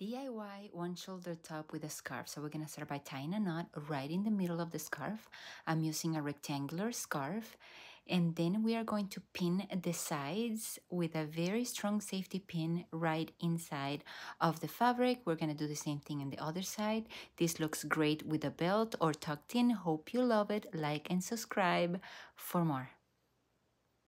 DIY one shoulder top with a scarf. So we're gonna start by tying a knot right in the middle of the scarf. I'm using a rectangular scarf and then we are going to pin the sides with a very strong safety pin right inside of the fabric. We're gonna do the same thing on the other side. This looks great with a belt or tucked in. Hope you love it. Like and subscribe for more.